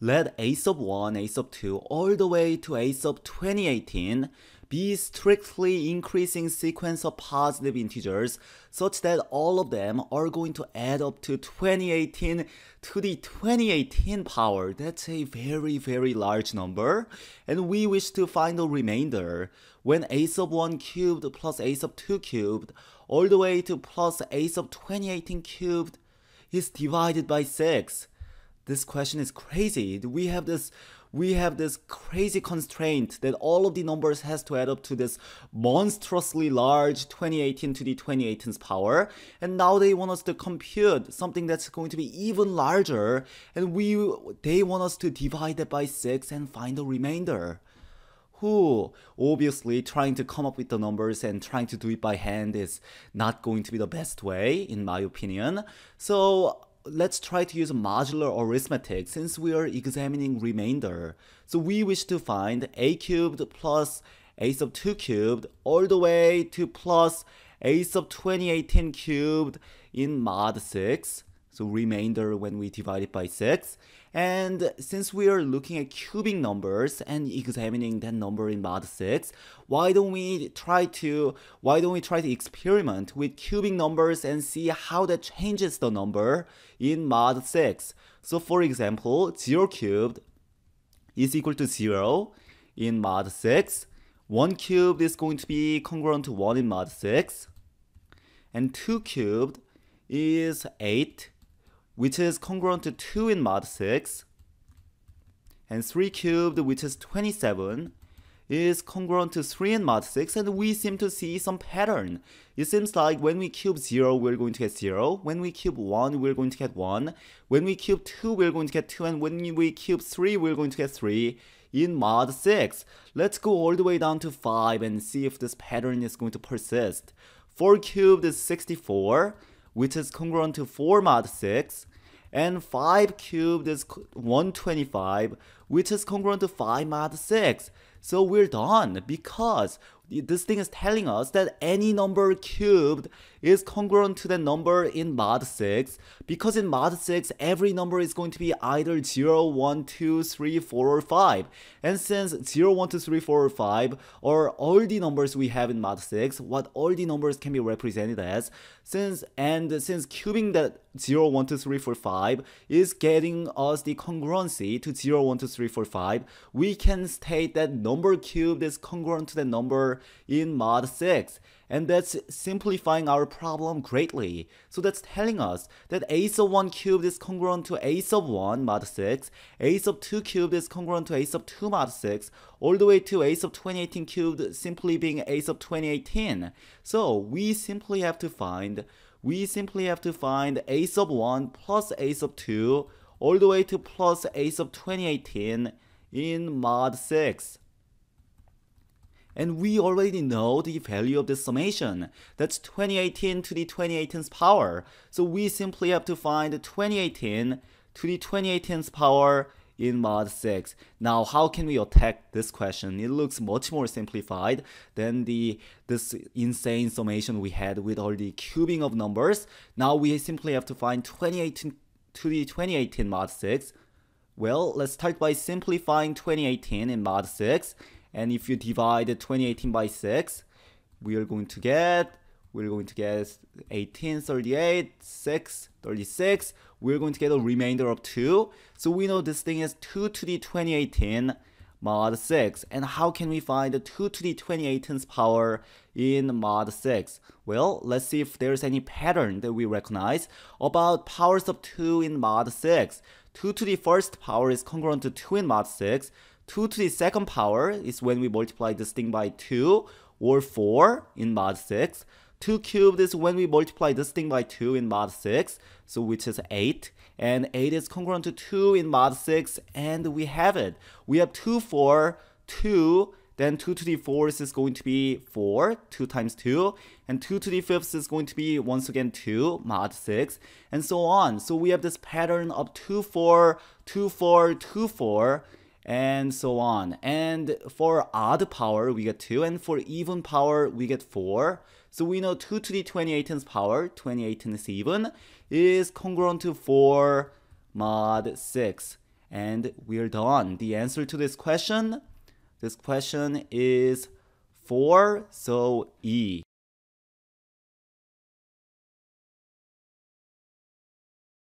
let a sub 1, a sub 2, all the way to a sub 2018 be strictly increasing sequence of positive integers such that all of them are going to add up to 2018 to the 2018 power. That's a very, very large number. And we wish to find the remainder when a sub 1 cubed plus a sub 2 cubed all the way to plus a sub 2018 cubed is divided by 6. This question is crazy. We have this we have this crazy constraint that all of the numbers has to add up to this monstrously large 2018 to the 2018's power. And now they want us to compute something that's going to be even larger. And we they want us to divide that by 6 and find the remainder. Who obviously trying to come up with the numbers and trying to do it by hand is not going to be the best way in my opinion. So let's try to use modular arithmetic since we are examining remainder. So we wish to find a cubed plus a sub 2 cubed all the way to plus a sub 2018 cubed in mod 6. So remainder when we divide it by 6. And since we are looking at cubing numbers and examining that number in mod 6, why don't we try to why don't we try to experiment with cubing numbers and see how that changes the number in mod 6. So for example, 0 cubed is equal to 0 in mod 6. 1 cubed is going to be congruent to 1 in mod 6. And 2 cubed is 8 which is congruent to 2 in mod 6, and 3 cubed, which is 27, is congruent to 3 in mod 6, and we seem to see some pattern. It seems like when we cube 0, we're going to get 0. When we cube 1, we're going to get 1. When we cube 2, we're going to get 2. And when we cube 3, we're going to get 3 in mod 6. Let's go all the way down to 5 and see if this pattern is going to persist. 4 cubed is 64 which is congruent to 4 mod 6, and 5 cubed is 125, which is congruent to 5 mod 6. So we're done because this thing is telling us that any number cubed is congruent to the number in mod 6 because in mod 6 every number is going to be either 0, 1, 2, 3, 4 or 5 and since 0, 1, 2, 3, 4 or 5 are all the numbers we have in mod 6 what all the numbers can be represented as? Since and since cubing that 0, 1, 2, 3, 4, 5 is getting us the congruency to 0, 1, 2, 3, 4, 5 we can state that number cubed is congruent to the number in mod 6 and that's simplifying our problem greatly. So that's telling us that a sub 1 cubed is congruent to a sub 1 mod 6, a sub 2 cubed is congruent to a sub 2 mod 6, all the way to a sub 2018 cubed simply being a sub 2018. So we simply have to find we simply have to find a sub 1 plus a sub 2 all the way to plus a sub 2018 in mod 6 and we already know the value of this summation. That's 2018 to the 2018's power. So we simply have to find 2018 to the 2018's power in mod 6. Now, how can we attack this question? It looks much more simplified than the this insane summation we had with all the cubing of numbers. Now we simply have to find 2018 to the 2018 mod 6. Well, let's start by simplifying 2018 in mod 6 and if you divide 2018 by 6 we are going to get we're going to get 18 38 6 36 we're going to get a remainder of 2 so we know this thing is 2 to the 2018 mod 6 and how can we find 2 to the 2018's power in mod 6 well let's see if there's any pattern that we recognize about powers of 2 in mod 6 2 to the first power is congruent to 2 in mod 6 2 to the second power is when we multiply this thing by 2 or 4 in mod 6. 2 cubed is when we multiply this thing by 2 in mod 6, so which is 8. And 8 is congruent to 2 in mod 6, and we have it. We have 2, 4, 2, then 2 to the 4th is going to be 4, 2 times 2, and 2 to the 5th is going to be once again 2, mod 6, and so on. So we have this pattern of 2, 4, 2, 4, 2, 4, and so on. And for odd power, we get 2, and for even power, we get 4. So we know 2 to the 28th power, 2018 is even, is congruent to 4 mod 6. And we're done. The answer to this question, this question is 4, so E.